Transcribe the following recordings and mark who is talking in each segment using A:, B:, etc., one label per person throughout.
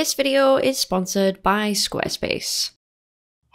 A: This video is sponsored by Squarespace.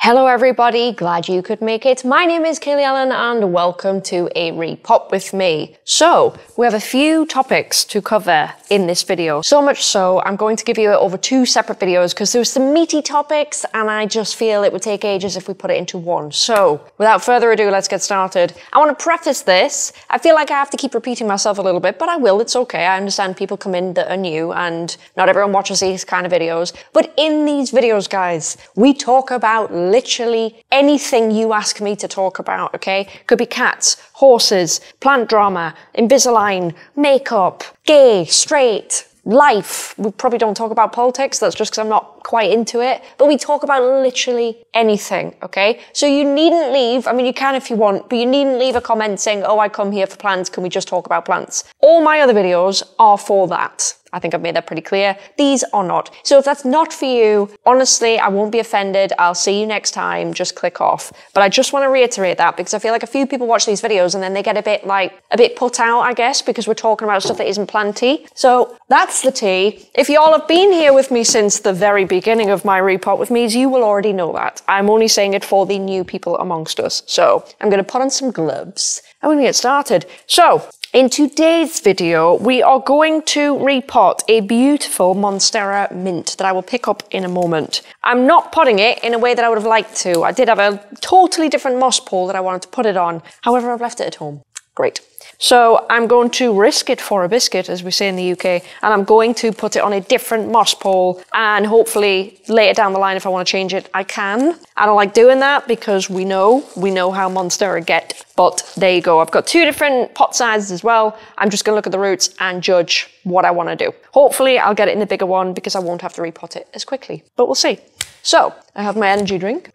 B: Hello everybody, glad you could make it. My name is Kaylee Ellen and welcome to a repot with me. So, we have a few topics to cover in this video. So much so, I'm going to give you over two separate videos because there there's some meaty topics and I just feel it would take ages if we put it into one. So, without further ado, let's get started. I want to preface this. I feel like I have to keep repeating myself a little bit, but I will, it's okay. I understand people come in that are new and not everyone watches these kind of videos. But in these videos, guys, we talk about literally anything you ask me to talk about, okay? Could be cats, horses, plant drama, Invisalign, makeup, gay, straight, life. We probably don't talk about politics, that's just because I'm not quite into it, but we talk about literally anything, okay? So you needn't leave, I mean, you can if you want, but you needn't leave a comment saying, oh, I come here for plants, can we just talk about plants? All my other videos are for that. I think I've made that pretty clear. These are not. So if that's not for you, honestly, I won't be offended. I'll see you next time. Just click off. But I just want to reiterate that because I feel like a few people watch these videos and then they get a bit like, a bit put out, I guess, because we're talking about stuff that isn't planty. So that's the tea. If y'all have been here with me since the very beginning of my repot with me, you will already know that. I'm only saying it for the new people amongst us. So I'm going to put on some gloves. I'm going to get started. So in today's video, we are going to repot a beautiful Monstera mint that I will pick up in a moment. I'm not potting it in a way that I would have liked to. I did have a totally different moss pole that I wanted to put it on. However, I've left it at home. Great. So I'm going to risk it for a biscuit, as we say in the UK, and I'm going to put it on a different moss pole, and hopefully later down the line, if I want to change it, I can. I don't like doing that because we know, we know how Monstera get, but there you go. I've got two different pot sizes as well. I'm just gonna look at the roots and judge what I want to do. Hopefully I'll get it in the bigger one because I won't have to repot it as quickly, but we'll see. So I have my energy drink.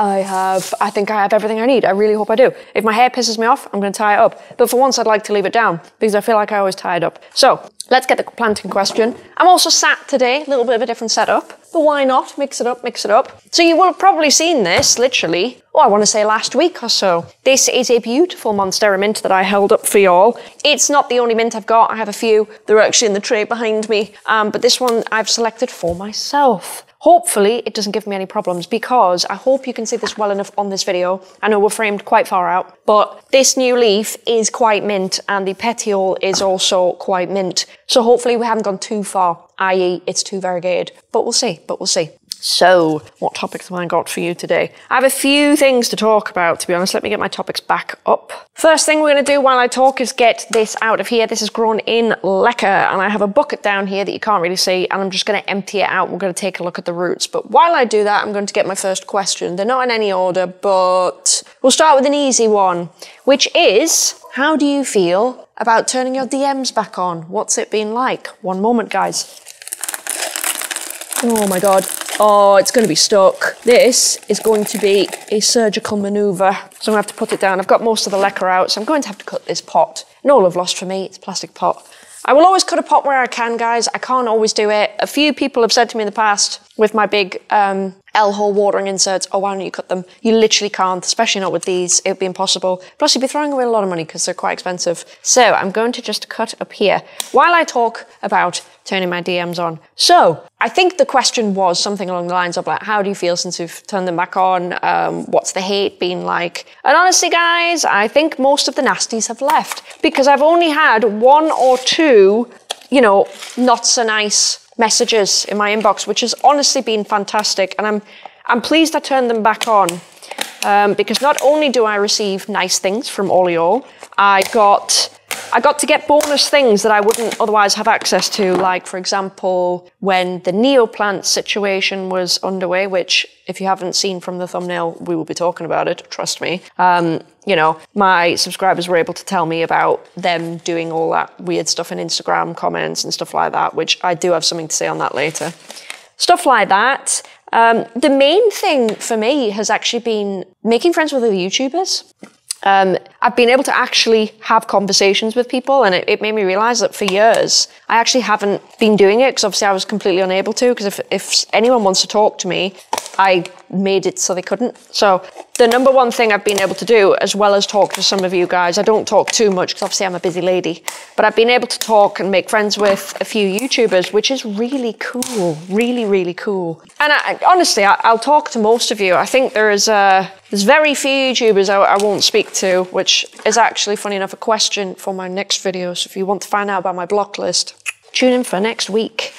B: I have, I think I have everything I need. I really hope I do. If my hair pisses me off, I'm going to tie it up. But for once, I'd like to leave it down because I feel like I always tie it up. So let's get the plant in question. I'm also sat today, a little bit of a different setup, but why not? Mix it up, mix it up. So you will have probably seen this, literally, oh, I want to say last week or so. This is a beautiful Monstera mint that I held up for y'all. It's not the only mint I've got. I have a few. They're actually in the tray behind me. Um, but this one I've selected for myself. Hopefully it doesn't give me any problems because I hope you can see this well enough on this video. I know we're framed quite far out, but this new leaf is quite mint and the petiole is also quite mint. So hopefully we haven't gone too far, i.e. it's too variegated, but we'll see, but we'll see. So, what topics have I got for you today? I have a few things to talk about, to be honest. Let me get my topics back up. First thing we're going to do while I talk is get this out of here. This is grown in leca, and I have a bucket down here that you can't really see, and I'm just going to empty it out. We're going to take a look at the roots. But while I do that, I'm going to get my first question. They're not in any order, but we'll start with an easy one, which is how do you feel about turning your DMs back on? What's it been like? One moment, guys. Oh my god. Oh, it's going to be stuck. This is going to be a surgical manoeuvre. So I'm going to have to put it down. I've got most of the leca out, so I'm going to have to cut this pot. No love lost for me. It's plastic pot. I will always cut a pot where I can, guys. I can't always do it. A few people have said to me in the past with my big um, Elho watering inserts, oh, why don't you cut them? You literally can't, especially not with these. It would be impossible. Plus, you'd be throwing away a lot of money because they're quite expensive. So I'm going to just cut up here while I talk about turning my DMs on. So I think the question was something along the lines of like, how do you feel since you've turned them back on? Um, what's the hate been like? And honestly, guys, I think most of the nasties have left because I've only had one or two, you know, not so nice messages in my inbox, which has honestly been fantastic. And I'm, I'm pleased I turned them back on um, because not only do I receive nice things from all y'all, I got I got to get bonus things that I wouldn't otherwise have access to, like, for example, when the Neoplant situation was underway, which, if you haven't seen from the thumbnail, we will be talking about it, trust me. Um, you know, my subscribers were able to tell me about them doing all that weird stuff in Instagram comments and stuff like that, which I do have something to say on that later. Stuff like that. Um, the main thing for me has actually been making friends with other YouTubers. Um, I've been able to actually have conversations with people, and it, it made me realize that for years I actually haven't been doing it because obviously I was completely unable to. Because if, if anyone wants to talk to me, I made it so they couldn't. So the number one thing I've been able to do, as well as talk to some of you guys, I don't talk too much because obviously I'm a busy lady, but I've been able to talk and make friends with a few YouTubers, which is really cool, really, really cool. And I, honestly, I, will talk to most of you. I think there is uh, there's very few YouTubers I, I won't speak to, which is actually funny enough a question for my next video. So if you want to find out about my block list, tune in for next week.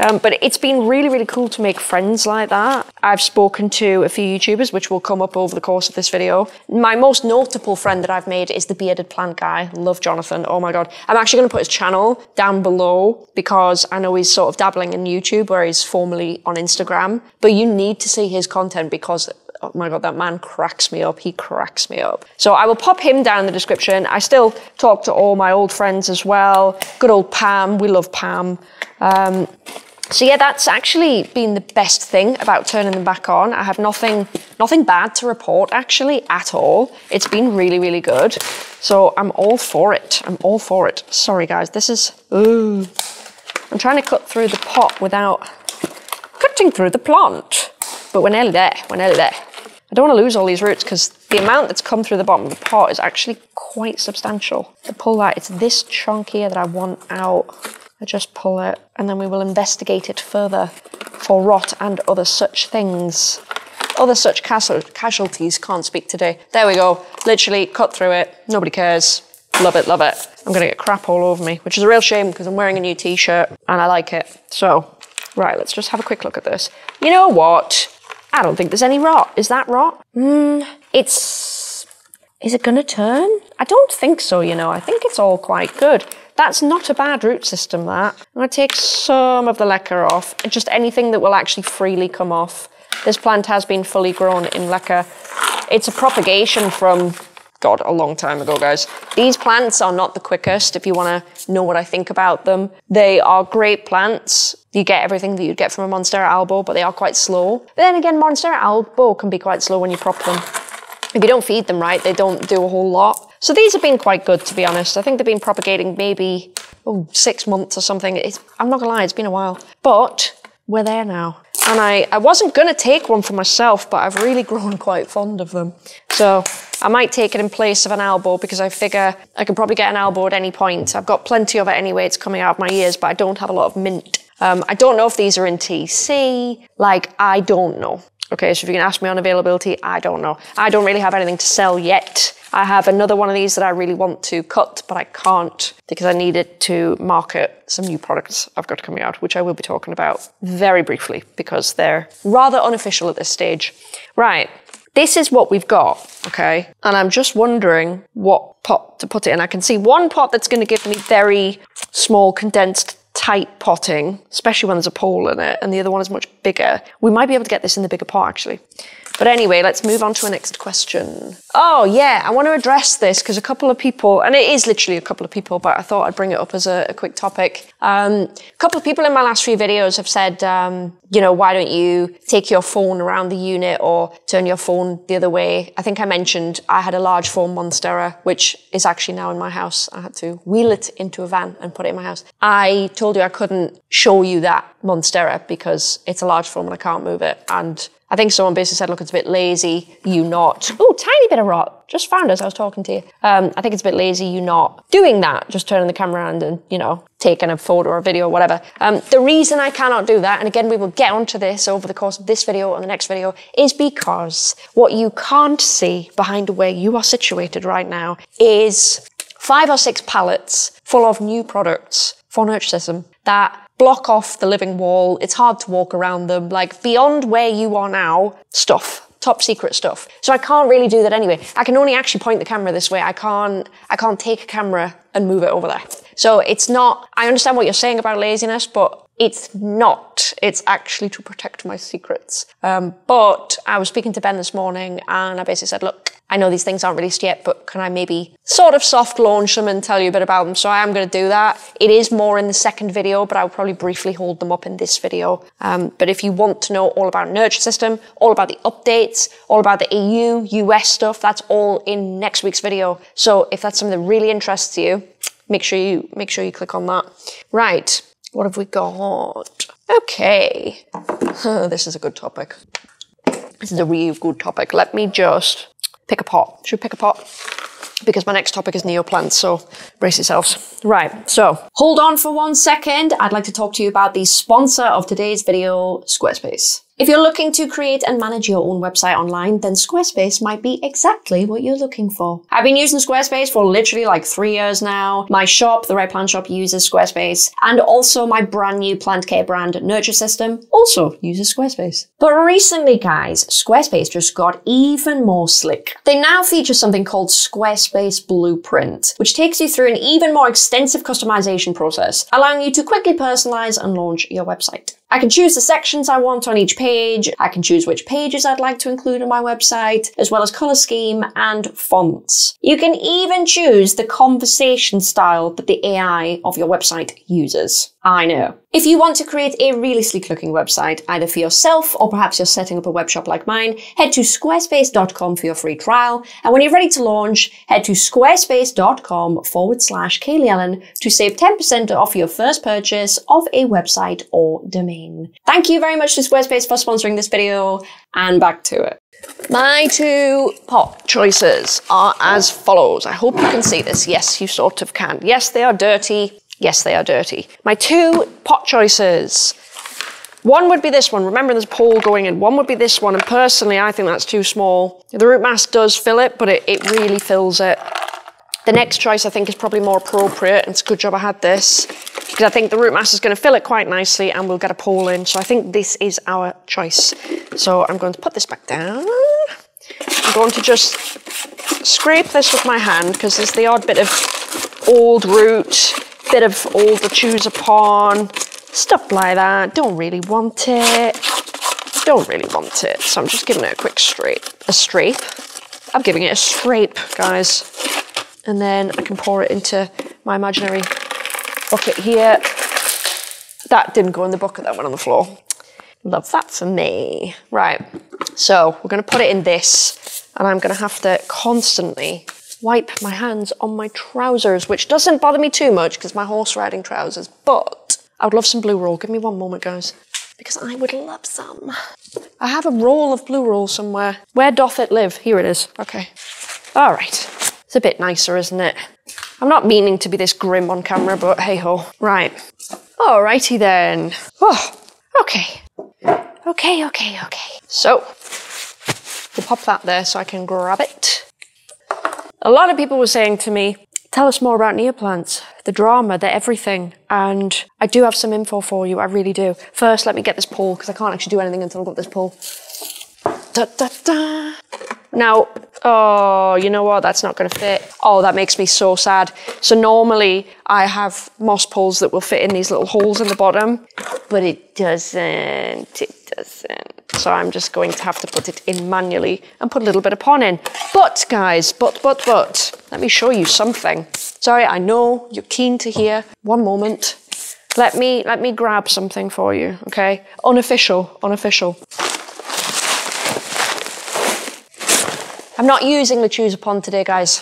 B: Um, but it's been really, really cool to make friends like that. I've spoken to a few YouTubers, which will come up over the course of this video. My most notable friend that I've made is the bearded plant guy. Love Jonathan. Oh my God. I'm actually going to put his channel down below because I know he's sort of dabbling in YouTube where he's formerly on Instagram. But you need to see his content because oh my god, that man cracks me up. He cracks me up. So I will pop him down in the description. I still talk to all my old friends as well. Good old Pam. We love Pam. Um, so yeah, that's actually been the best thing about turning them back on. I have nothing, nothing bad to report actually at all. It's been really, really good. So I'm all for it. I'm all for it. Sorry guys, this is, ooh. I'm trying to cut through the pot without cutting through the plant. But we're nearly there, we're nearly there. I don't want to lose all these roots because the amount that's come through the bottom of the pot is actually quite substantial. To pull that, it's this chunk here that I want out. I just pull it and then we will investigate it further for rot and other such things. Other such casualties can't speak today. There we go. Literally cut through it. Nobody cares. Love it, love it. I'm gonna get crap all over me, which is a real shame because I'm wearing a new t-shirt and I like it. So, right, let's just have a quick look at this. You know what? I don't think there's any rot. Is that rot? Hmm, it's... Is it gonna turn? I don't think so, you know. I think it's all quite good. That's not a bad root system, that. I'm to take some of the leca off, just anything that will actually freely come off. This plant has been fully grown in leca. It's a propagation from, God, a long time ago, guys. These plants are not the quickest, if you want to know what I think about them. They are great plants. You get everything that you'd get from a Monstera albo, but they are quite slow. But then again, Monstera albo can be quite slow when you prop them. If you don't feed them right, they don't do a whole lot. So these have been quite good, to be honest. I think they've been propagating maybe oh, six months or something. It's, I'm not gonna lie, it's been a while. But we're there now. And I, I wasn't gonna take one for myself, but I've really grown quite fond of them. So I might take it in place of an albo because I figure I can probably get an albo at any point. I've got plenty of it anyway, it's coming out of my ears, but I don't have a lot of mint. Um, I don't know if these are in TC. Like, I don't know. Okay, so if you can ask me on availability, I don't know. I don't really have anything to sell yet. I have another one of these that I really want to cut, but I can't because I need it to market some new products I've got coming out, which I will be talking about very briefly because they're rather unofficial at this stage. Right. This is what we've got, okay? And I'm just wondering what pot to put it in. I can see one pot that's going to give me very small condensed tight potting, especially when there's a pole in it, and the other one is much bigger. We might be able to get this in the bigger pot actually. But anyway, let's move on to a next question. Oh, yeah, I want to address this because a couple of people, and it is literally a couple of people, but I thought I'd bring it up as a, a quick topic. Um, a couple of people in my last few videos have said, um, you know, why don't you take your phone around the unit or turn your phone the other way? I think I mentioned I had a large form Monstera, which is actually now in my house. I had to wheel it into a van and put it in my house. I told you I couldn't show you that Monstera because it's a large form and I can't move it. And I think someone basically said, look, it's a bit lazy, you not. Oh, tiny bit of rot. Just found as I was talking to you. Um, I think it's a bit lazy, you not doing that, just turning the camera around and, you know, taking a photo or a video or whatever. Um, the reason I cannot do that, and again, we will get onto this over the course of this video and the next video, is because what you can't see behind where you are situated right now is five or six pallets full of new products for Nurture System that block off the living wall. It's hard to walk around them. Like beyond where you are now, stuff, top secret stuff. So I can't really do that anyway. I can only actually point the camera this way. I can't, I can't take a camera and move it over there. So it's not, I understand what you're saying about laziness, but it's not. It's actually to protect my secrets. Um, but I was speaking to Ben this morning and I basically said, look, I know these things aren't released yet, but can I maybe sort of soft launch them and tell you a bit about them? So I am going to do that. It is more in the second video, but I'll probably briefly hold them up in this video. Um, but if you want to know all about Nurture System, all about the updates, all about the EU, US stuff, that's all in next week's video. So if that's something that really interests you, make sure you make sure you click on that. Right. What have we got? Okay. this is a good topic. This is a really good topic. Let me just pick a pot. Should we pick a pot? Because my next topic is neoplants, so brace yourselves. Right, so hold on for one second. I'd like to talk to you about the sponsor of today's video, Squarespace. If you're looking to create and manage your own website online, then Squarespace might be exactly what you're looking for. I've been using Squarespace for literally like three years now. My shop, the Rare Plant Shop, uses Squarespace, and also my brand new plant care brand, Nurture System, also uses Squarespace. But recently, guys, Squarespace just got even more slick. They now feature something called Squarespace Blueprint, which takes you through an even more extensive customization process, allowing you to quickly personalize and launch your website. I can choose the sections I want on each page. I can choose which pages I'd like to include on my website, as well as color scheme and fonts. You can even choose the conversation style that the AI of your website uses. I know. If you want to create a really sleek looking website, either for yourself or perhaps you're setting up a web shop like mine, head to squarespace.com for your free trial. And when you're ready to launch, head to squarespace.com forward slash Kaylee Ellen to save 10% off your first purchase of a website or domain. Thank you very much to Squarespace for sponsoring this video and back to it. My two pot choices are as follows. I hope you can see this. Yes, you sort of can. Yes, they are dirty. Yes, they are dirty. My two pot choices. One would be this one. Remember, there's a pole going in. One would be this one, and personally, I think that's too small. The root mass does fill it, but it, it really fills it. The next choice, I think, is probably more appropriate, and it's a good job I had this, because I think the root mass is going to fill it quite nicely, and we'll get a pole in. So I think this is our choice. So I'm going to put this back down. I'm going to just scrape this with my hand, because there's the odd bit of old root, bit of old Lechuza pon, stuff like that. Don't really want it. Don't really want it. So I'm just giving it a quick scrape. A scrape. I'm giving it a scrape, guys. And then I can pour it into my imaginary bucket here. That didn't go in the bucket, that went on the floor. Love that for me. Right, so we're gonna put it in this and I'm gonna have to constantly wipe my hands on my trousers, which doesn't bother me too much because my horse riding trousers, but I would love some blue roll. Give me one moment, guys, because I would love some. I have a roll of blue roll somewhere. Where doth it live? Here it is. Okay. All right. It's a bit nicer, isn't it? I'm not meaning to be this grim on camera, but hey ho. Right. Alrighty then. Oh, okay. Okay, okay, okay. So, we'll pop that there so I can grab it. A lot of people were saying to me, tell us more about neoplants, the drama, the everything. And I do have some info for you, I really do. First, let me get this pole, because I can't actually do anything until I've got this pole. Da, da, da. Now, oh, you know what? That's not going to fit. Oh, that makes me so sad. So normally I have moss poles that will fit in these little holes in the bottom, but it doesn't. It doesn't. So I'm just going to have to put it in manually and put a little bit of pon in. But guys, but, but, but, let me show you something. Sorry, I know you're keen to hear. One moment. Let me, let me grab something for you, okay? Unofficial, unofficial. I'm not using Lechuza Pon today, guys,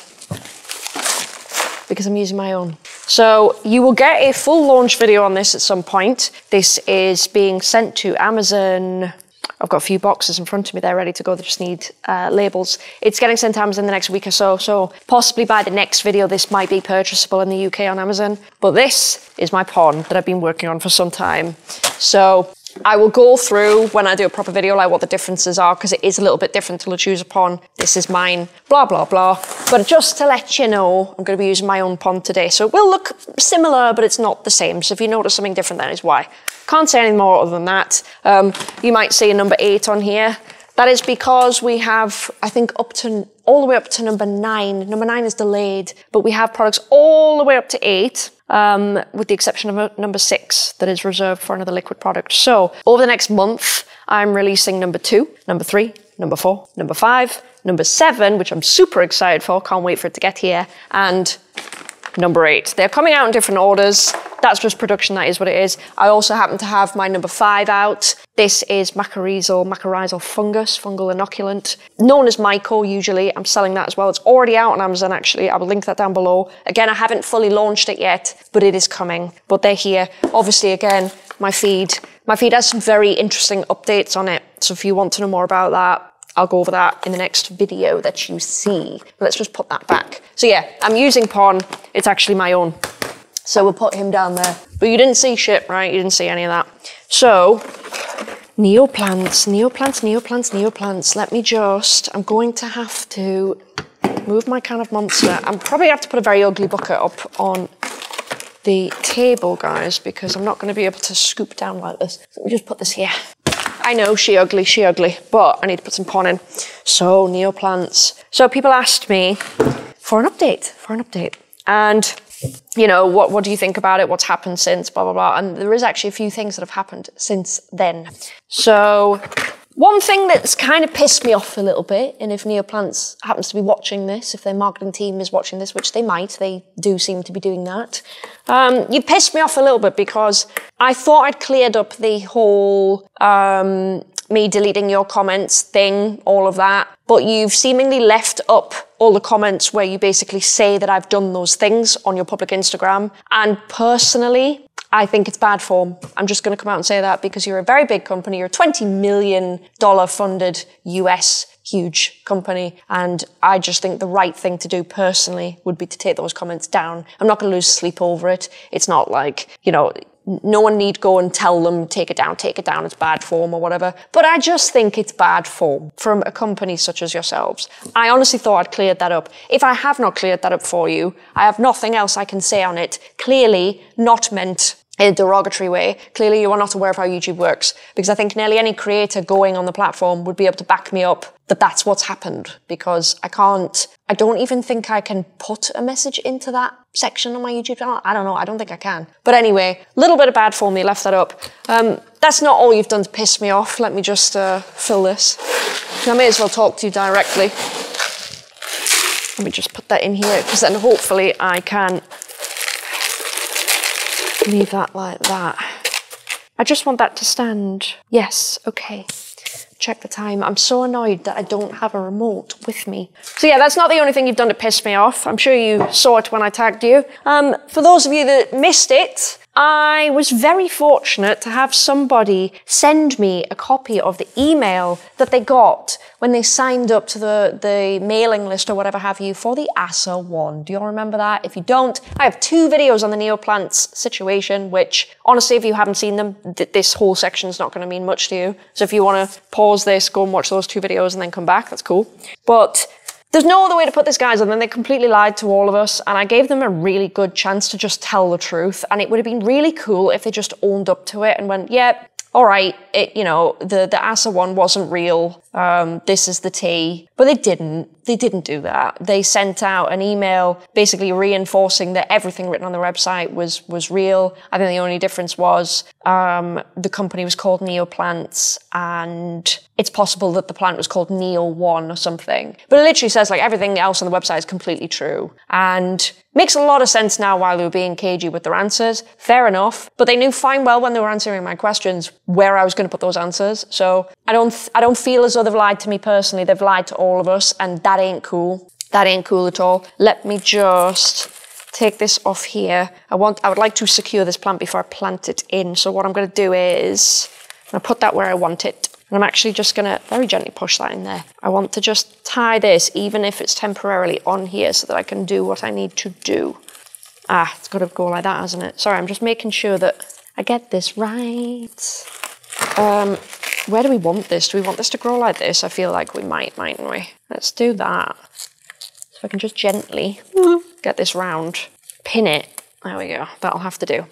B: because I'm using my own. So you will get a full launch video on this at some point. This is being sent to Amazon. I've got a few boxes in front of me. They're ready to go. They just need uh, labels. It's getting sent to Amazon the next week or so. So possibly by the next video, this might be purchasable in the UK on Amazon. But this is my pon that I've been working on for some time. So I will go through when I do a proper video like what the differences are because it is a little bit different to choose upon. This is mine, blah, blah, blah. But just to let you know, I'm going to be using my own pon today. So it will look similar, but it's not the same. So if you notice something different, that is why. Can't say any more other than that. Um, you might see a number eight on here. That is because we have, I think, up to all the way up to number nine. Number nine is delayed, but we have products all the way up to eight um, with the exception of number six that is reserved for another liquid product. So over the next month, I'm releasing number two, number three, number four, number five, number seven, which I'm super excited for, can't wait for it to get here, and number eight. They're coming out in different orders. That's just production, that is what it is. I also happen to have my number five out. This is mycorrhizal, mycorrhizal fungus, fungal inoculant, known as Myco usually. I'm selling that as well. It's already out on Amazon actually. I will link that down below. Again, I haven't fully launched it yet, but it is coming. But they're here. Obviously, again, my feed My feed has some very interesting updates on it. So if you want to know more about that, I'll go over that in the next video that you see. Let's just put that back. So yeah, I'm using Pon. It's actually my own. So we'll put him down there. But you didn't see shit, right? You didn't see any of that. So, neoplants, neoplants, neoplants, neoplants. Let me just, I'm going to have to move my can of monster. I'm probably have to put a very ugly bucket up on the table, guys, because I'm not going to be able to scoop down like this. Let me just put this here. I know, she ugly, she ugly, but I need to put some pon in. So, neoplants. So people asked me for an update, for an update. And, you know, what, what do you think about it? What's happened since, blah, blah, blah. And there is actually a few things that have happened since then. So one thing that's kind of pissed me off a little bit, and if Neoplants happens to be watching this, if their marketing team is watching this, which they might, they do seem to be doing that, um, you pissed me off a little bit because I thought I'd cleared up the whole um, me deleting your comments thing, all of that, but you've seemingly left up all the comments where you basically say that I've done those things on your public Instagram. And personally, I think it's bad form. I'm just going to come out and say that because you're a very big company. You're a $20 million funded US huge company. And I just think the right thing to do personally would be to take those comments down. I'm not going to lose sleep over it. It's not like, you know, no one need go and tell them take it down, take it down, it's bad form or whatever. But I just think it's bad form from a company such as yourselves. I honestly thought I'd cleared that up. If I have not cleared that up for you, I have nothing else I can say on it. Clearly not meant in a derogatory way. Clearly you are not aware of how YouTube works because I think nearly any creator going on the platform would be able to back me up that that's what's happened because I can't, I don't even think I can put a message into that section on my YouTube channel. I don't know. I don't think I can. But anyway, little bit of bad form. You left that up. Um, that's not all you've done to piss me off. Let me just uh, fill this. I may as well talk to you directly. Let me just put that in here because then hopefully I can leave that like that. I just want that to stand. Yes, okay. Check the time. I'm so annoyed that I don't have a remote with me. So yeah, that's not the only thing you've done to piss me off. I'm sure you saw it when I tagged you. Um, for those of you that missed it, I was very fortunate to have somebody send me a copy of the email that they got when they signed up to the, the mailing list or whatever have you for the ASA one. Do you all remember that? If you don't, I have two videos on the Neoplants situation, which honestly, if you haven't seen them, th this whole section is not going to mean much to you. So if you want to pause this, go and watch those two videos and then come back, that's cool. But there's no other way to put this, guys, and then they completely lied to all of us, and I gave them a really good chance to just tell the truth, and it would have been really cool if they just owned up to it and went, yeah, all right, it, you know, the, the ASA one wasn't real. Um, this is the tea. But they didn't. They didn't do that. They sent out an email basically reinforcing that everything written on the website was, was real. I think the only difference was um, the company was called Neoplants and it's possible that the plant was called Neo One or something. But it literally says like everything else on the website is completely true. And makes a lot of sense now while they were being cagey with their answers. Fair enough. But they knew fine well when they were answering my questions where I was going to put those answers. So I don't, I don't feel as though they've lied to me personally. They've lied to all of us and that ain't cool. That ain't cool at all. Let me just take this off here. I want, I would like to secure this plant before I plant it in. So what I'm going to do is I'm to put that where I want it. And I'm actually just gonna very gently push that in there. I want to just tie this, even if it's temporarily on here, so that I can do what I need to do. Ah, it's gotta go like that, hasn't it? Sorry, I'm just making sure that I get this right. Um, where do we want this? Do we want this to grow like this? I feel like we might, mightn't we? Let's do that. So I can just gently get this round, pin it. There we go, that'll have to do.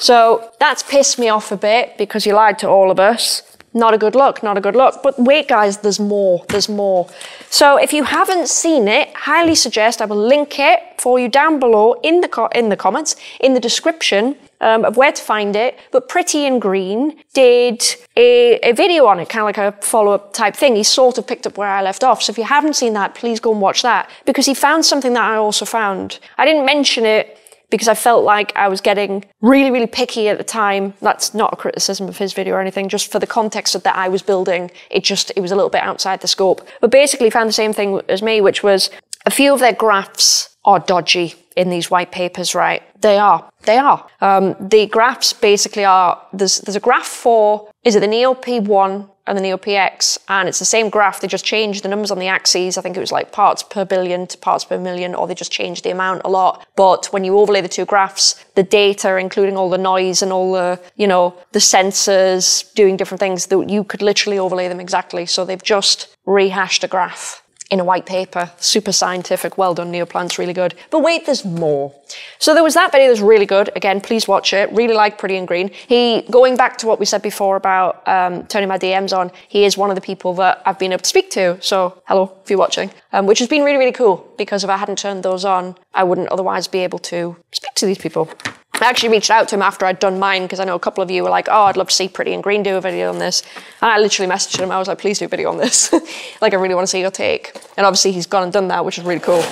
B: So that's pissed me off a bit because you lied to all of us. Not a good look, not a good look. But wait, guys, there's more, there's more. So if you haven't seen it, highly suggest I will link it for you down below in the, in the comments, in the description um, of where to find it. But Pretty in Green did a, a video on it, kind of like a follow-up type thing. He sort of picked up where I left off. So if you haven't seen that, please go and watch that because he found something that I also found. I didn't mention it because I felt like I was getting really, really picky at the time. That's not a criticism of his video or anything, just for the context that I was building, it just, it was a little bit outside the scope. But basically found the same thing as me, which was a few of their graphs are dodgy in these white papers, right? They are. They are. Um, the graphs basically are there's there's a graph for is it the Neo P1 and the Neo PX, and it's the same graph. They just changed the numbers on the axes. I think it was like parts per billion to parts per million, or they just changed the amount a lot. But when you overlay the two graphs, the data, including all the noise and all the, you know, the sensors doing different things, that you could literally overlay them exactly. So they've just rehashed a graph in a white paper. Super scientific. Well done, Neoplant's really good. But wait, there's more. So there was that video that's really good. Again, please watch it. Really like Pretty in Green. He, going back to what we said before about um, turning my DMs on, he is one of the people that I've been able to speak to. So hello, if you're watching, um, which has been really, really cool because if I hadn't turned those on, I wouldn't otherwise be able to speak to these people. I actually reached out to him after I'd done mine because I know a couple of you were like, oh, I'd love to see Pretty in Green do a video on this. And I literally messaged him. I was like, please do a video on this. like, I really want to see your take. And obviously, he's gone and done that, which is really cool.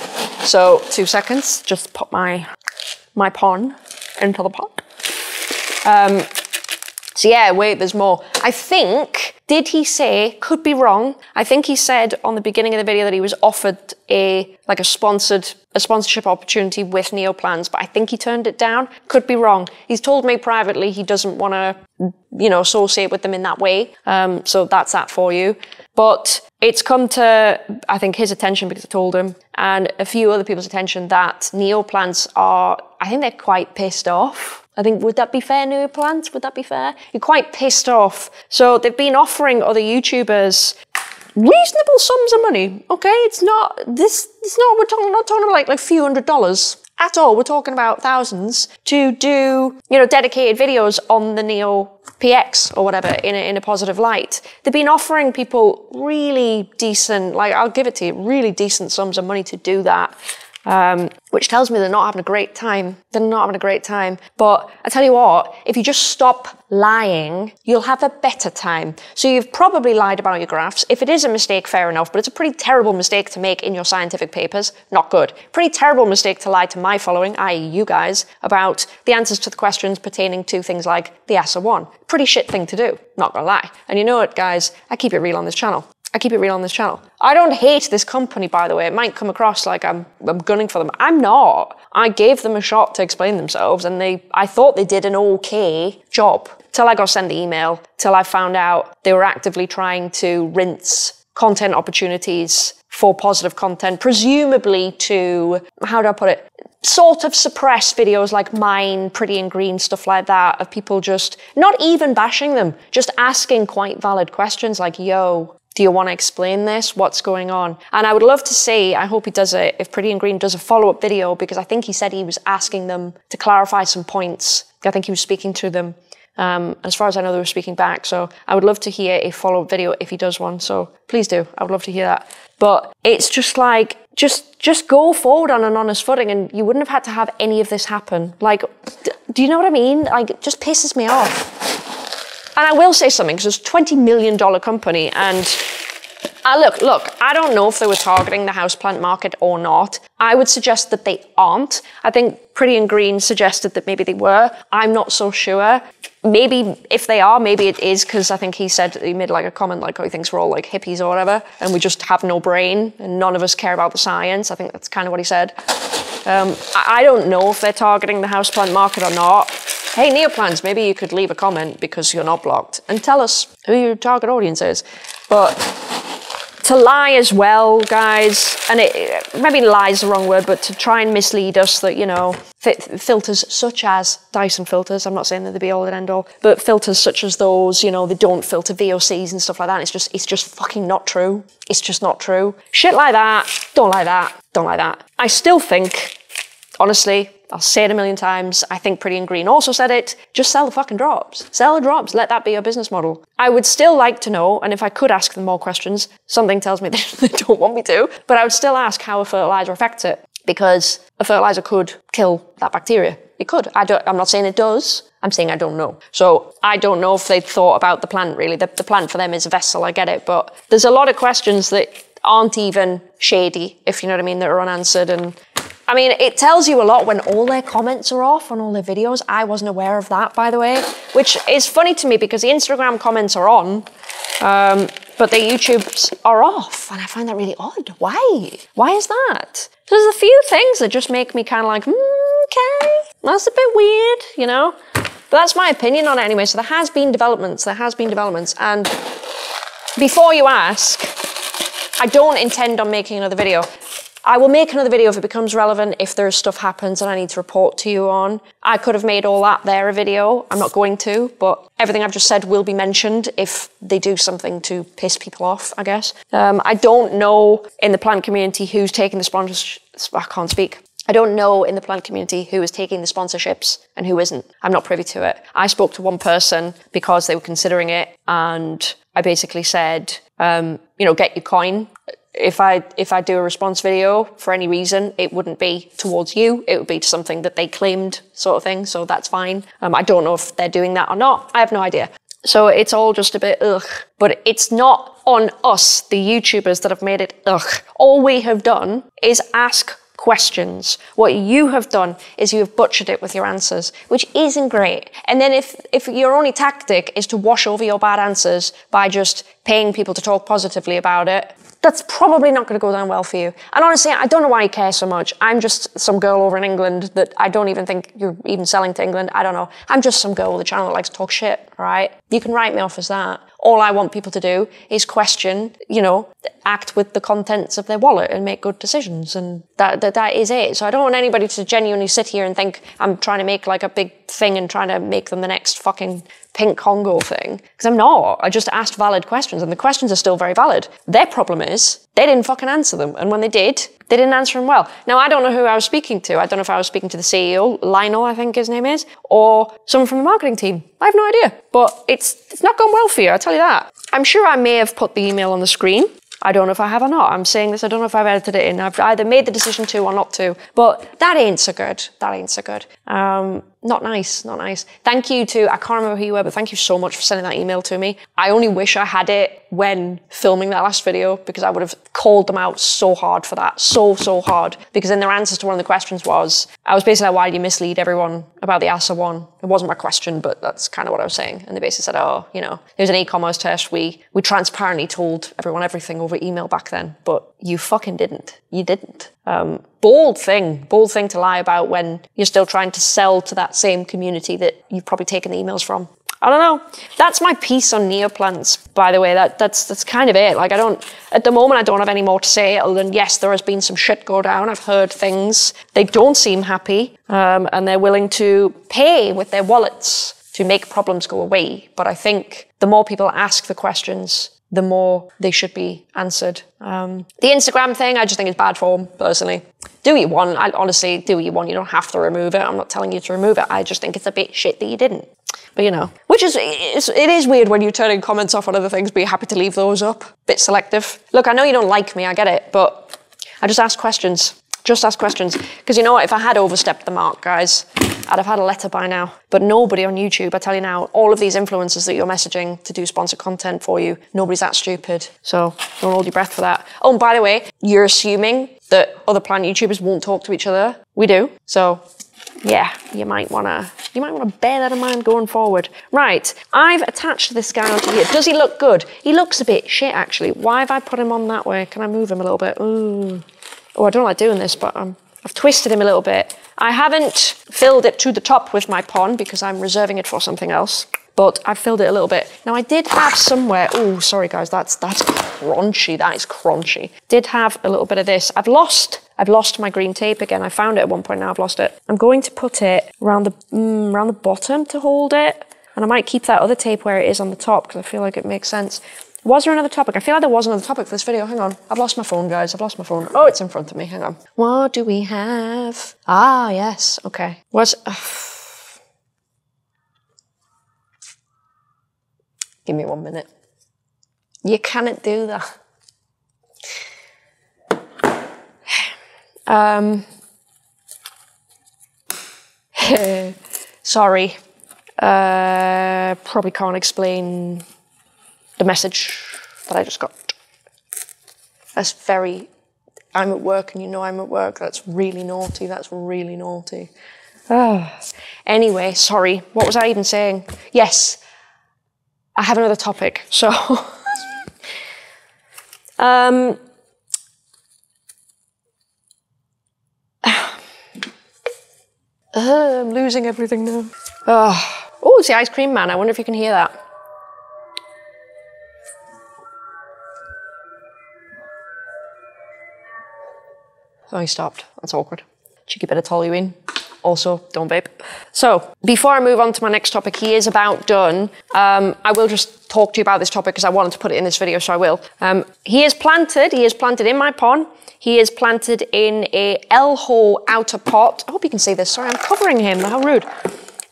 B: So, two seconds, just pop my my pon into the pot. Um, so yeah, wait, there's more. I think, did he say, could be wrong, I think he said on the beginning of the video that he was offered a, like a sponsored, a sponsorship opportunity with Neoplants, but I think he turned it down. Could be wrong. He's told me privately he doesn't want to, you know, associate with them in that way. Um, so that's that for you. But it's come to, I think, his attention because I told him, and a few other people's attention that Neoplants are, I think they're quite pissed off I think, would that be fair, Neoplants? Would that be fair? You're quite pissed off. So they've been offering other YouTubers reasonable sums of money. Okay, it's not this. It's not. We're talking not talking about like like a few hundred dollars at all. We're talking about thousands to do you know dedicated videos on the Neo PX or whatever in a, in a positive light. They've been offering people really decent, like I'll give it to you, really decent sums of money to do that um, which tells me they're not having a great time. They're not having a great time. But I tell you what, if you just stop lying, you'll have a better time. So you've probably lied about your graphs. If it is a mistake, fair enough, but it's a pretty terrible mistake to make in your scientific papers. Not good. Pretty terrible mistake to lie to my following, i.e. you guys, about the answers to the questions pertaining to things like the ASA 1. Pretty shit thing to do, not gonna lie. And you know what, guys? I keep it real on this channel. I keep it real on this channel. I don't hate this company, by the way. It might come across like I'm, I'm gunning for them. I'm not. I gave them a shot to explain themselves, and they, I thought they did an okay job till I got sent the email, till I found out they were actively trying to rinse content opportunities for positive content, presumably to, how do I put it? Sort of suppress videos like mine, Pretty in Green, stuff like that, of people just not even bashing them, just asking quite valid questions like, yo, do you want to explain this? What's going on? And I would love to see, I hope he does it, if Pretty in Green does a follow up video, because I think he said he was asking them to clarify some points. I think he was speaking to them. Um, as far as I know, they were speaking back. So I would love to hear a follow up video if he does one. So please do. I would love to hear that. But it's just like, just just go forward on an honest footing and you wouldn't have had to have any of this happen. Like, do you know what I mean? Like, it just pisses me off. And I will say something because it's a $20 million company and uh, look, look, I don't know if they were targeting the houseplant market or not. I would suggest that they aren't. I think Pretty in Green suggested that maybe they were. I'm not so sure. Maybe if they are, maybe it is because I think he said he made like a comment like, oh, he thinks we're all like hippies or whatever, and we just have no brain and none of us care about the science. I think that's kind of what he said. Um, I don't know if they're targeting the houseplant market or not. Hey, Neoplants, maybe you could leave a comment because you're not blocked and tell us who your target audience is. But to lie as well, guys, and it, maybe lie is the wrong word, but to try and mislead us that, you know, filters such as Dyson filters, I'm not saying that they be all and end all, but filters such as those, you know, they don't filter VOCs and stuff like that. It's just, it's just fucking not true. It's just not true. Shit like that, don't like that, don't like that. I still think, honestly, I'll say it a million times. I think Pretty in Green also said it. Just sell the fucking drops. Sell the drops. Let that be your business model. I would still like to know, and if I could ask them more questions, something tells me they don't want me to, but I would still ask how a fertilizer affects it because a fertilizer could kill that bacteria. It could. I don't, I'm not saying it does. I'm saying I don't know. So I don't know if they thought about the plant really. The, the plant for them is a vessel. I get it. But there's a lot of questions that aren't even shady, if you know what I mean, that are unanswered. And I mean, it tells you a lot when all their comments are off on all their videos. I wasn't aware of that, by the way, which is funny to me because the Instagram comments are on, um, but the YouTubes are off. And I find that really odd. Why? Why is that? There's a few things that just make me kind of like, mm, okay, that's a bit weird, you know? But that's my opinion on it anyway. So there has been developments. There has been developments. And before you ask, I don't intend on making another video. I will make another video if it becomes relevant, if there's stuff happens and I need to report to you on. I could have made all that there a video. I'm not going to, but everything I've just said will be mentioned if they do something to piss people off, I guess. Um, I don't know in the plant community who's taking the sponsorship. I can't speak. I don't know in the plant community who is taking the sponsorships and who isn't. I'm not privy to it. I spoke to one person because they were considering it, and I basically said, um, you know, get your coin. If I if I do a response video for any reason, it wouldn't be towards you. It would be to something that they claimed, sort of thing. So that's fine. Um, I don't know if they're doing that or not. I have no idea. So it's all just a bit ugh. But it's not on us, the YouTubers, that have made it ugh. All we have done is ask questions. What you have done is you have butchered it with your answers, which isn't great. And then if, if your only tactic is to wash over your bad answers by just paying people to talk positively about it, that's probably not going to go down well for you. And honestly, I don't know why you care so much. I'm just some girl over in England that I don't even think you're even selling to England. I don't know. I'm just some girl with a channel that likes to talk shit, right? You can write me off as that. All I want people to do is question, you know, act with the contents of their wallet and make good decisions. And that, that, that is it. So I don't want anybody to genuinely sit here and think I'm trying to make like a big thing and trying to make them the next fucking pink Congo thing. Because I'm not. I just asked valid questions and the questions are still very valid. Their problem is they didn't fucking answer them. And when they did, they didn't answer him well. Now, I don't know who I was speaking to. I don't know if I was speaking to the CEO, Lionel, I think his name is, or someone from the marketing team. I have no idea. But it's, it's not gone well for you, I'll tell you that. I'm sure I may have put the email on the screen. I don't know if I have or not. I'm saying this, I don't know if I've edited it in. I've either made the decision to or not to. But that ain't so good. That ain't so good. Um, not nice, not nice. Thank you to, I can't remember who you were, but thank you so much for sending that email to me. I only wish I had it when filming that last video because I would have called them out so hard for that. So, so hard. Because then their answers to one of the questions was, I was basically like, why do you mislead everyone about the ASA one? It wasn't my question, but that's kind of what I was saying. And they basically said, oh, you know, there's an e-commerce test. We, we transparently told everyone everything over email back then, but you fucking didn't. You didn't. Um, bold thing, bold thing to lie about when you're still trying to sell to that same community that you've probably taken the emails from. I don't know. That's my piece on neoplants, by the way. That that's that's kind of it. Like I don't at the moment I don't have any more to say other than yes, there has been some shit go down. I've heard things. They don't seem happy, um, and they're willing to pay with their wallets to make problems go away. But I think the more people ask the questions, the more they should be answered. Um, the Instagram thing, I just think is bad form, personally. Do what you want. I honestly do what you want. You don't have to remove it. I'm not telling you to remove it. I just think it's a bit shit that you didn't. But you know, which is it's, weird when you're turning comments off on other things, but you're happy to leave those up. Bit selective. Look, I know you don't like me. I get it, but I just ask questions. Just ask questions. Because you know what? If I had overstepped the mark, guys, I'd have had a letter by now. But nobody on YouTube, I tell you now, all of these influencers that you're messaging to do sponsored content for you, nobody's that stupid. So don't hold your breath for that. Oh, and by the way, you're assuming that other plant YouTubers won't talk to each other. We do. So yeah, you might wanna you might wanna bear that in mind going forward. Right, I've attached this guy onto here. Does he look good? He looks a bit shit actually. Why have I put him on that way? Can I move him a little bit? Ooh. Oh, I don't like doing this, but um, I've twisted him a little bit. I haven't filled it to the top with my pon because I'm reserving it for something else. But I've filled it a little bit. Now I did have somewhere, oh, sorry guys, that's that's crunchy, that is crunchy. Did have a little bit of this. I've lost, I've lost my green tape again. I found it at one point, now I've lost it. I'm going to put it around the, mm, around the bottom to hold it. And I might keep that other tape where it is on the top because I feel like it makes sense. Was there another topic? I feel like there was another topic for this video. Hang on. I've lost my phone, guys. I've lost my phone. Oh, it's in front of me. Hang on. What do we have? Ah, yes. Okay. Was. Uh, give me one minute. You cannot do that. Um. sorry. Uh, probably can't explain the message that I just got. That's very, I'm at work and you know I'm at work. That's really naughty. That's really naughty. Ah. Anyway, sorry. What was I even saying? Yes, I have another topic. So, um, Uh, I'm losing everything now. Oh, oh, it's the ice cream man. I wonder if you can hear that. Oh, he stopped. That's awkward. Cheeky bit of toluene. Also, don't vape. So, before I move on to my next topic, he is about done. Um, I will just talk to you about this topic because I wanted to put it in this video, so I will. Um, he is planted. He is planted in my pon. He is planted in a Elho outer pot. I hope you can see this. Sorry, I'm covering him. How rude.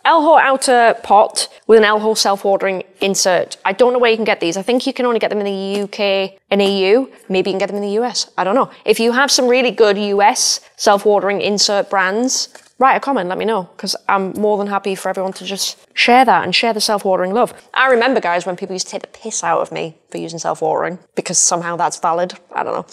B: Elho outer pot with an Elho self-watering insert. I don't know where you can get these. I think you can only get them in the UK and EU. Maybe you can get them in the US. I don't know. If you have some really good US self-watering insert brands, write a comment, let me know, because I'm more than happy for everyone to just share that and share the self-watering love. I remember, guys, when people used to take the piss out of me for using self-watering, because somehow that's valid. I don't know.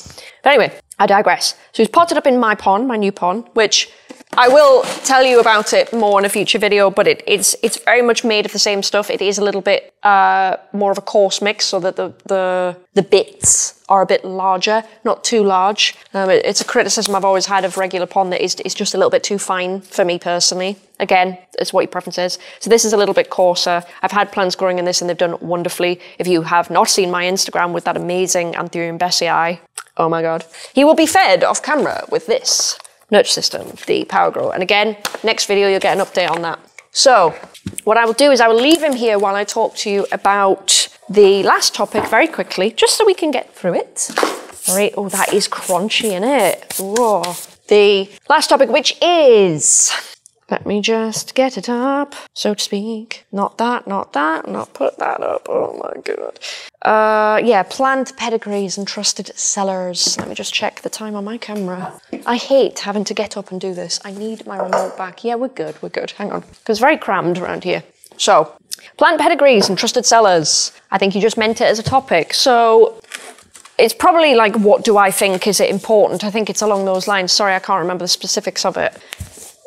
B: But anyway, I digress. So he's potted up in my pon, my new pon, which I will tell you about it more in a future video, but it, it's it's very much made of the same stuff. It is a little bit uh, more of a coarse mix, so that the the the bits are a bit larger, not too large. Um, it, it's a criticism I've always had of regular pon that is it's just a little bit too fine for me personally. Again, it's what your preference is. So this is a little bit coarser. I've had plants growing in this and they've done wonderfully. If you have not seen my Instagram with that amazing Anthurium besseyi, oh my god, he will be fed off camera with this nurture system, the Power Grow. And again, next video you'll get an update on that. So what I will do is I will leave him here while I talk to you about the last topic very quickly, just so we can get through it. All right, oh, that is crunchy, in it? Whoa. The last topic, which is let me just get it up, so to speak. Not that, not that, not put that up. Oh my god. Uh, yeah, plant pedigrees and trusted sellers. Let me just check the time on my camera. I hate having to get up and do this. I need my remote back. Yeah, we're good, we're good. Hang on. Because it's very crammed around here. So, plant pedigrees and trusted sellers. I think you just meant it as a topic. So, it's probably like, what do I think? Is it important? I think it's along those lines. Sorry, I can't remember the specifics of it.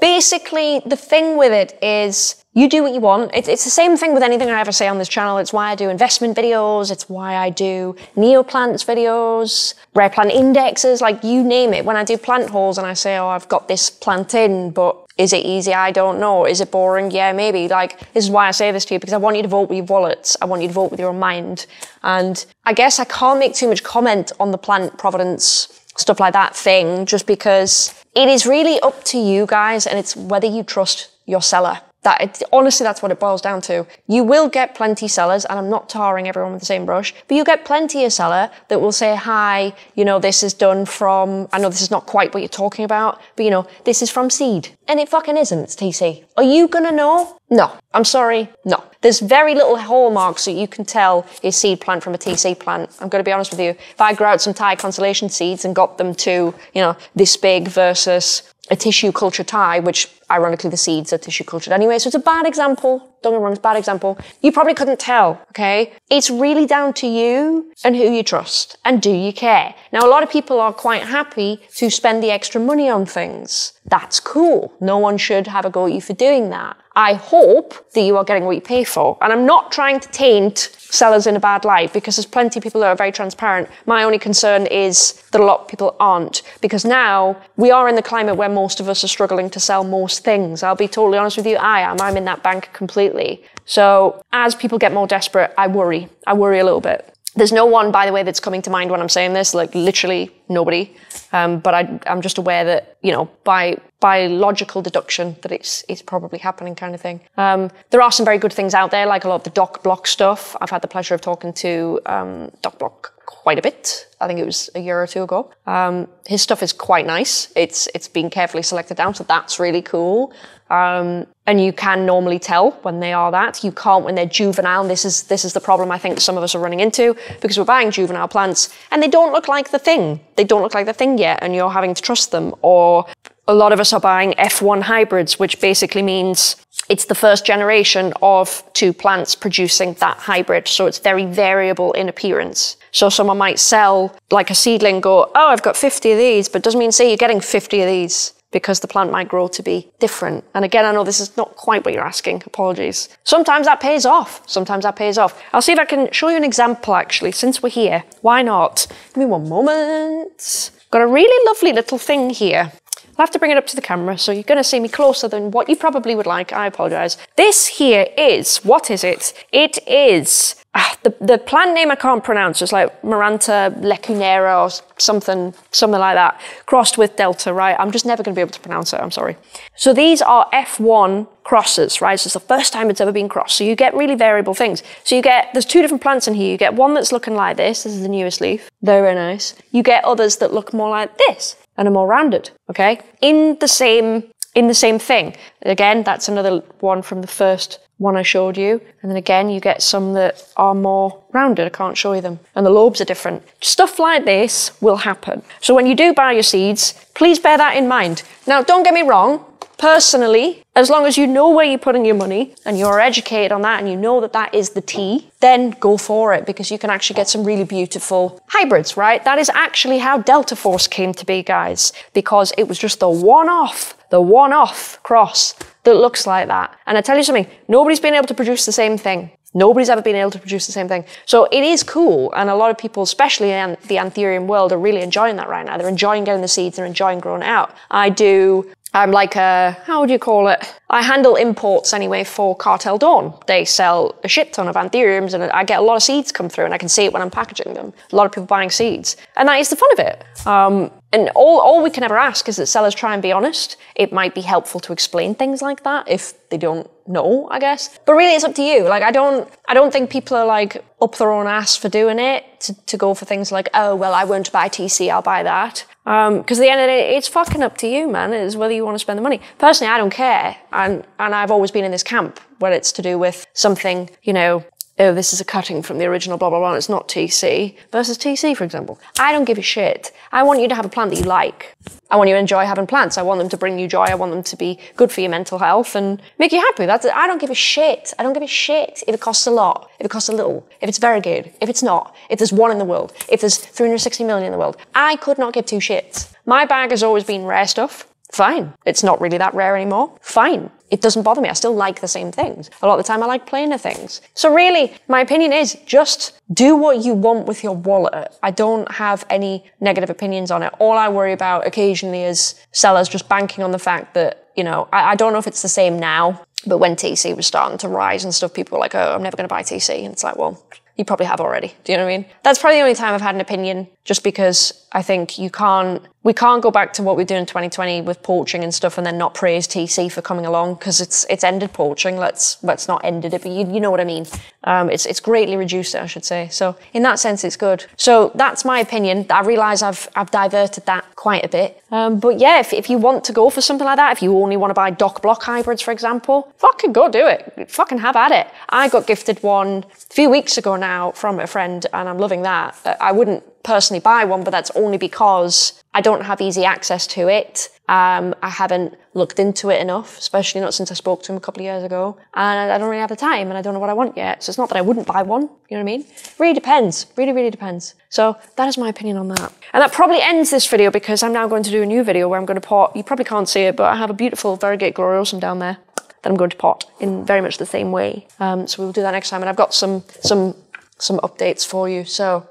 B: Basically, the thing with it is you do what you want. It's, it's the same thing with anything I ever say on this channel. It's why I do investment videos. It's why I do Neoplants videos, rare plant indexes, like you name it. When I do plant hauls and I say, oh, I've got this plant in, but is it easy? I don't know. Is it boring? Yeah, maybe. Like, this is why I say this to you, because I want you to vote with your wallets. I want you to vote with your mind. And I guess I can't make too much comment on the plant providence stuff like that thing, just because it is really up to you guys and it's whether you trust your seller. That it, honestly, that's what it boils down to. You will get plenty sellers, and I'm not tarring everyone with the same brush, but you get plenty of seller that will say, "Hi, you know, this is done from. I know this is not quite what you're talking about, but you know, this is from seed, and it fucking isn't. It's TC. Are you gonna know? No. I'm sorry. No. There's very little hallmarks that you can tell a seed plant from a TC plant. I'm going to be honest with you. If I grew out some Thai constellation seeds and got them to, you know, this big versus a tissue culture Thai, which ironically the seeds are tissue cultured anyway. So it's a bad example. Don't get me wrong, it's a bad example. You probably couldn't tell, okay? It's really down to you and who you trust and do you care. Now, a lot of people are quite happy to spend the extra money on things. That's cool. No one should have a go at you for doing that. I hope that you are getting what you pay for. And I'm not trying to taint sellers in a bad light because there's plenty of people that are very transparent. My only concern is that a lot of people aren't because now we are in the climate where most of us are struggling to sell things. I'll be totally honest with you, I am. I'm in that bank completely. So as people get more desperate, I worry. I worry a little bit. There's no one, by the way, that's coming to mind when I'm saying this, like literally nobody. Um, but I, am just aware that, you know, by by logical deduction, that it's it's probably happening, kind of thing. Um, there are some very good things out there, like a lot of the Doc Block stuff. I've had the pleasure of talking to um, Doc Block quite a bit. I think it was a year or two ago. Um, his stuff is quite nice. It's it's been carefully selected down, so that's really cool. Um, and you can normally tell when they are that. You can't when they're juvenile. And this is this is the problem I think some of us are running into because we're buying juvenile plants and they don't look like the thing. They don't look like the thing yet, and you're having to trust them. Or a lot of us are buying F1 hybrids, which basically means it's the first generation of two plants producing that hybrid. So it's very variable in appearance. So someone might sell like a seedling, go, oh, I've got 50 of these, but doesn't mean say you're getting 50 of these because the plant might grow to be different. And again, I know this is not quite what you're asking. Apologies. Sometimes that pays off. Sometimes that pays off. I'll see if I can show you an example actually, since we're here. Why not? Give me one moment. Got a really lovely little thing here. I'll have to bring it up to the camera, so you're going to see me closer than what you probably would like. I apologise. This here is, what is it? It is, ah, the, the plant name I can't pronounce. It's like Maranta lecunera or something, something like that, crossed with Delta, right? I'm just never going to be able to pronounce it, I'm sorry. So these are F1 crosses, right? So it's the first time it's ever been crossed. So you get really variable things. So you get, there's two different plants in here. You get one that's looking like this. This is the newest leaf. Very nice. You get others that look more like this and are more rounded, okay? In the same in the same thing. Again, that's another one from the first one I showed you. And then again, you get some that are more rounded. I can't show you them. And the lobes are different. Stuff like this will happen. So when you do buy your seeds, please bear that in mind. Now, don't get me wrong. Personally, as long as you know where you're putting your money and you're educated on that and you know that that is the tea, then go for it because you can actually get some really beautiful hybrids, right? That is actually how Delta Force came to be, guys, because it was just the one off, the one off cross that looks like that. And I tell you something, nobody's been able to produce the same thing. Nobody's ever been able to produce the same thing. So it is cool. And a lot of people, especially in the anthurium world, are really enjoying that right now. They're enjoying getting the seeds, they're enjoying growing out. I do I'm like a, how would you call it? I handle imports anyway for Cartel Dawn. They sell a shit ton of anthuriums and I get a lot of seeds come through and I can see it when I'm packaging them. A lot of people buying seeds. And that is the fun of it. Um, and all, all we can ever ask is that sellers try and be honest. It might be helpful to explain things like that if they don't know, I guess. But really, it's up to you. Like, I don't, I don't think people are like up their own ass for doing it to, to go for things like, oh, well, I won't buy TC, I'll buy that. Because um, at the end of the day, it's fucking up to you, man. is whether you want to spend the money. Personally, I don't care. And, and I've always been in this camp where it's to do with something, you know, oh, this is a cutting from the original, blah, blah, blah, it's not TC, versus TC, for example. I don't give a shit. I want you to have a plant that you like. I want you to enjoy having plants. I want them to bring you joy. I want them to be good for your mental health and make you happy. That's it. I don't give a shit. I don't give a shit if it costs a lot, if it costs a little, if it's variegated, if it's not, if there's one in the world, if there's 360 million in the world. I could not give two shits. My bag has always been rare stuff. Fine. It's not really that rare anymore. Fine. It doesn't bother me. I still like the same things. A lot of the time I like plainer things. So really, my opinion is just do what you want with your wallet. I don't have any negative opinions on it. All I worry about occasionally is sellers just banking on the fact that, you know, I, I don't know if it's the same now, but when TC was starting to rise and stuff, people were like, oh, I'm never going to buy TC. And it's like, well, you probably have already. Do you know what I mean? That's probably the only time I've had an opinion, just because I think you can't, we can't go back to what we did in 2020 with poaching and stuff and then not praise TC for coming along because it's it's ended poaching. Let's let's not ended it, but you, you know what I mean. Um, it's it's greatly reduced it, I should say. So in that sense, it's good. So that's my opinion. I realise I've I've diverted that quite a bit. Um, but yeah, if, if you want to go for something like that, if you only want to buy Doc Block hybrids, for example, fucking go do it. Fucking have at it. I got gifted one a few weeks ago now from a friend, and I'm loving that. I wouldn't personally buy one, but that's only because I don't have easy access to it. Um, I haven't looked into it enough, especially not since I spoke to him a couple of years ago. And I don't really have the time and I don't know what I want yet. So it's not that I wouldn't buy one, you know what I mean? Really depends. Really, really depends. So that is my opinion on that. And that probably ends this video because I'm now going to do a new video where I'm going to pot, you probably can't see it, but I have a beautiful Variegate Gloriosum down there that I'm going to pot in very much the same way. Um, so we'll do that next time. And I've got some, some, some updates for you. So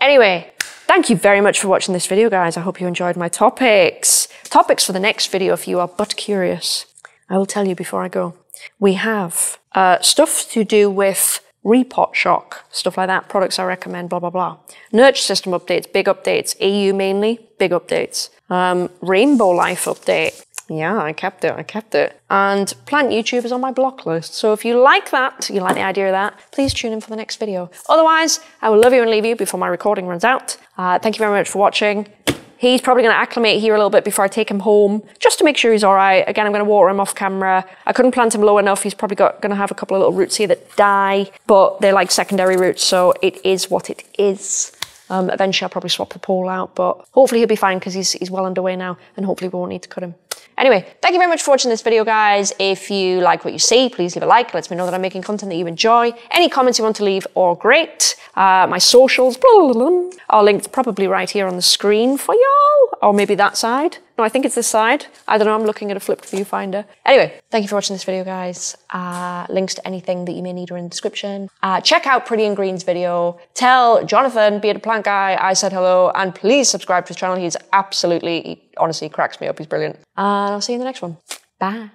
B: anyway, Thank you very much for watching this video, guys. I hope you enjoyed my topics. Topics for the next video, if you are but curious. I will tell you before I go. We have uh, stuff to do with repot shock, stuff like that, products I recommend, blah, blah, blah. Nurture system updates, big updates. EU mainly, big updates. Um, Rainbow Life update. Yeah, I kept it, I kept it. And Plant YouTube is on my block list. So if you like that, you like the idea of that, please tune in for the next video. Otherwise, I will love you and leave you before my recording runs out. Uh, thank you very much for watching. He's probably going to acclimate here a little bit before I take him home, just to make sure he's all right. Again, I'm going to water him off camera. I couldn't plant him low enough. He's probably got going to have a couple of little roots here that die, but they're like secondary roots, so it is what it is. Um, eventually, I'll probably swap the pole out, but hopefully he'll be fine because he's, he's well underway now, and hopefully we won't need to cut him. Anyway, thank you very much for watching this video, guys. If you like what you see, please leave a like. Let me know that I'm making content that you enjoy. Any comments you want to leave are great. Uh, my socials blah, blah, blah, are linked probably right here on the screen for y'all, or maybe that side. No, I think it's this side. I don't know, I'm looking at a flipped viewfinder. Anyway, thank you for watching this video, guys. Uh, links to anything that you may need are in the description. Uh, check out Pretty in Green's video. Tell Jonathan, Bearded Plant Guy, I said hello, and please subscribe to his channel. He's absolutely, honestly cracks me up. He's brilliant. And I'll see you in the next one. Bye.